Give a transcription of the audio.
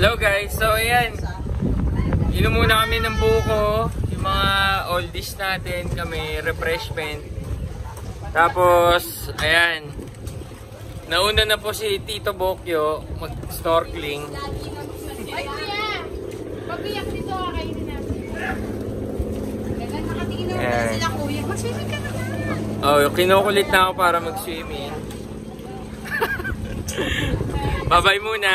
Hello guys, so ayan. Inom muna kami ng buko. Yung mga oldies natin kami, refreshment. Tapos, ayan. Nauna na po si Tito Bokyo mag-snorkeling. Ay, kuya! Pagbiyak dito, kainin natin. Nakatingin naman Ayan. sila, kuya. Mag-swimming ka na. Oh, kinukulit na ako para mag-swimming. Bye-bye muna.